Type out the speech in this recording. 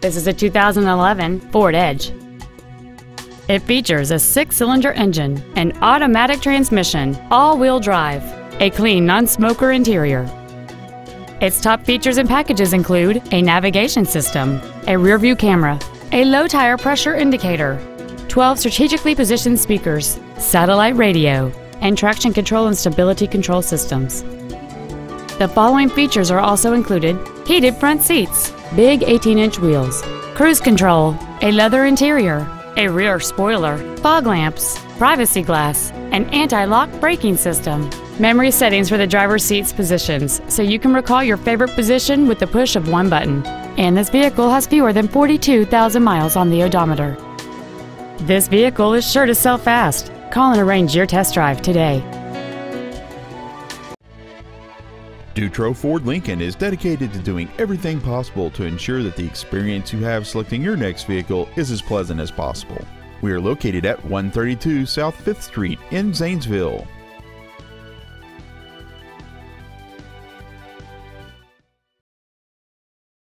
This is a 2011 Ford Edge. It features a six-cylinder engine, an automatic transmission, all-wheel drive, a clean non-smoker interior. Its top features and packages include a navigation system, a rear-view camera, a low-tire pressure indicator, 12 strategically positioned speakers, satellite radio, and traction control and stability control systems. The following features are also included heated front seats, big 18 inch wheels, cruise control, a leather interior, a rear spoiler, fog lamps, privacy glass, an anti lock braking system, memory settings for the driver's seat's positions so you can recall your favorite position with the push of one button. And this vehicle has fewer than 42,000 miles on the odometer. This vehicle is sure to sell fast. Call and arrange your test drive today. Dutro Ford Lincoln is dedicated to doing everything possible to ensure that the experience you have selecting your next vehicle is as pleasant as possible. We are located at 132 South 5th Street in Zanesville.